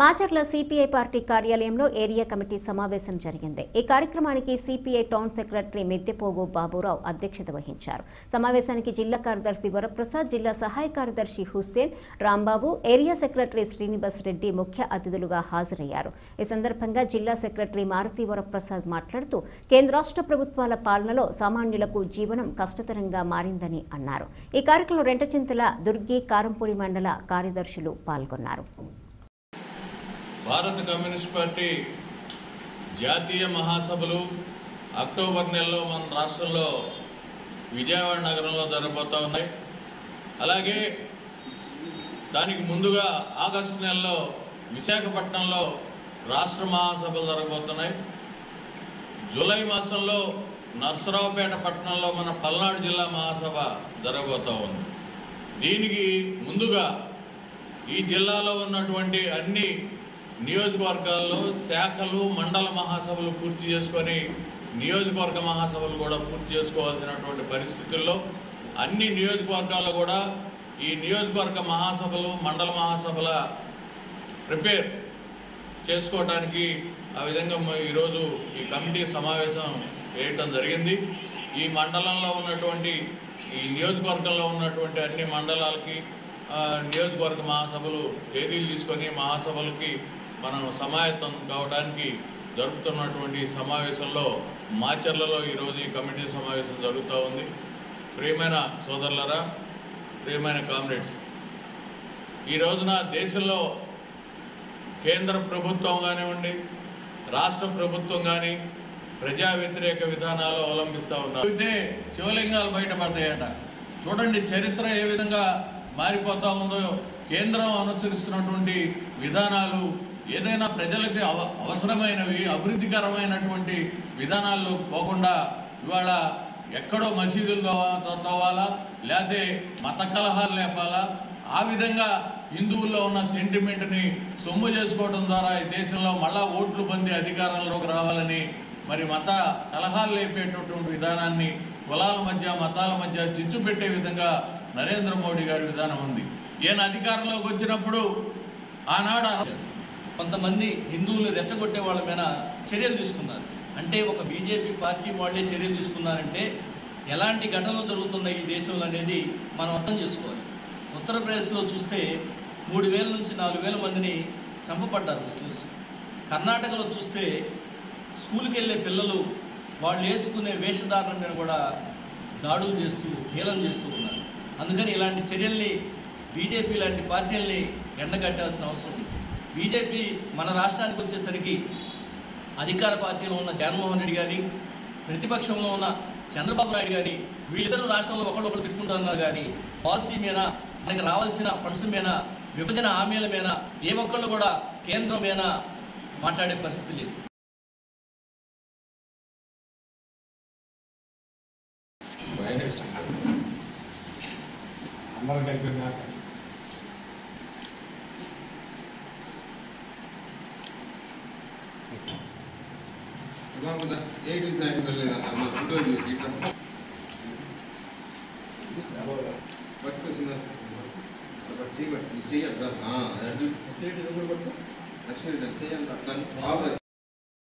Macherla CPI party కార్యాలయంలో area committee సమావేశం జరిగింది. ఈ కార్యక్రమానికి CPI town secretary Meddepogu Baburao అధ్యక్షత వహించారు. సమావేశానికి జిల్లా కార్యదర్శి వరప్రసాద్ జిల్లా సహాయ కార్యదర్శి హుస్సేన్ రాంబాబు ఏరియా సెక్రటరీ శ్రీనివాస్ రెడ్డి ముఖ్య అతిథులుగా హాజరయ్యారు. ఈ సందర్భంగా జిల్లా సెక్రటరీ మారుతి వరప్రసాద్ మాట్లాడుతూ కేంద్ర రాష్ట్ర ప్రభుత్వాల పాలనలో సామాన్యులకు జీవనం కష్టతరంగా మారిందని అన్నారు. ఈ కార్యక్రమంలో రెంటచింతల దుర్గి కారంపూడి మండల కార్యదర్శులు పాల్గొన్నారు. భారత కమ్యూనిస్ట్ పార్టీ జాతీయ మహాసభలు అక్టోబర్ నెలలో మన రాష్ట్రంలో విజయవాడ నగరంలో జరగబోతూ ఉన్నాయి. అలాగే దానికి ముందుగా ఆగస్టు నెలలో విశాఖపట్నంలో రాష్ట్ర మహాసభలు జరగబోతున్నాయి. జూలై మాసంలో నర్సరావుపేట పట్టణంలో మన పల్నాడు జిల్లా మహాసభ జరగబోతూ ఉంది. దీనికి ముందుగా ఈ జిల్లాలో ఉన్నటువంటి అన్ని నియోజకవర్గాల్లో శాఖలు మండల మహాసభలు పూర్తి చేసుకొని నియోజకవర్గ మహాసభలు కూడా పూర్తి చేసుకోవాల్సినటువంటి పరిస్థితుల్లో అన్ని నియోజకవర్గాల్లో కూడా ఈ నియోజకవర్గ మహాసభలు మండల మహాసభల ప్రిపేర్ చేసుకోవడానికి ఆ విధంగా ఈరోజు ఈ కమిటీ సమావేశం వేయటం జరిగింది. ఈ మండలంలో ఉన్నటువంటి ఈ నియోజకవర్గంలో ఉన్నటువంటి అన్ని మండలాలకి నియోజకవర్గ మహాసభలు తేదీలు తీసుకొని మహాసభలకి మనం సమాయత్తం కావడానికి జరుపుతున్నటువంటి సమావేశంలో మాచర్లలో ఈరోజు ఈ కమిటీ సమావేశం జరుగుతూ ఉంది. ప్రియమైన సోదరులరా ప్రియమైన కామ్రేడ్స్ ఈ రోజున దేశంలో కేంద్ర ప్రభుత్వం కానివ్వండి రాష్ట్ర ప్రభుత్వం కానీ ప్రజా వ్యతిరేక విధానాలు అవలంబిస్తూ ఉన్నారు. అయితే శివలింగాలు బయటపడతాయట. చూడండి చరిత్ర ఏ విధంగా మారిపోతా ఉందో కేంద్రం అనుసరిస్తున్నటువంటి విధానాలు ఏదైనా ప్రజలకి అవ అవసరమైనవి అభివృద్ధికరమైనటువంటి విధానాలు పోకుండా ఇవాళ ఎక్కడో మసీదులు తవ్వ- తవ్వాలా లేకపోతే మత కలహాలు లేపాలా ఆ విధంగా హిందువుల్లో ఉన్న సెంటిమెంట్ని సొమ్ము చేసుకోవడం ద్వారా ఈ దేశంలో మళ్ళా ఓట్లు పొంది అధికారంలోకి రావాలని మరి మత కలహాలు లేపేటటువంటి విధానాన్ని కులాల మధ్య మతాల మధ్య చిచ్చు పెట్టే విధంగా నరేంద్ర మోడీ గారి విధానం ఉంది. ఈయన అధికారంలోకి వచ్చినప్పుడు ఆనాడు కొంతమంది హిందువులు రెచ్చగొట్టే వాళ్ళ మీద చర్యలు తీసుకున్నారు. అంటే ఒక బీజేపీ పార్టీ వాళ్ళే చర్యలు తీసుకున్నారంటే ఎలాంటి ఘటనలు జరుగుతున్నాయి ఈ దేశంలో అనేది మనం అర్థం చేసుకోవాలి. ఉత్తరప్రదేశ్లో చూస్తే మూడు వేల నుంచి నాలుగు వేల మందిని చంపబడ్డారు ముస్లిమ్స్. కర్ణాటకలో చూస్తే స్కూల్కి వెళ్ళే పిల్లలు వాళ్ళు వేసుకునే వేషధారణ మీద కూడా దాడులు చేస్తూ హేళన చేస్తూ ఉన్నారు. అందుకని ఇలాంటి చర్యల్ని బీజేపీ లాంటి పార్టీల్ని ఎండగట్టాల్సిన అవసరం ఉంది. బీజేపీ మన రాష్ట్రానికి వచ్చేసరికి అధికార పార్టీలో ఉన్న జగన్మోహన్ రెడ్డి గారి ప్రతిపక్షంలో ఉన్న చంద్రబాబు నాయుడు గారి వీళ్ళిద్దరూ రాష్ట్రంలో ఒకళ్ళొకరు తిట్టుకుంటున్నారు కానీ పాలసీ మీద మనకి రావాల్సిన ఫండ్స్ మీద విభజన హామీల మీద ఏ ఒక్కళ్ళు కూడా కేంద్రం మీద మాట్లాడే పరిస్థితి లేదు. అందరం కలిపి ఉన్నాక ఎయిట్ ఇస్ నైన్ వెళ్ళలేదన్న అన్న ఫోటో చూసి ఇట్లా పట్టుకొచ్చిందా? చెయ్యాలి సార్ అర్జున్ చెయ్యాలి అట్లా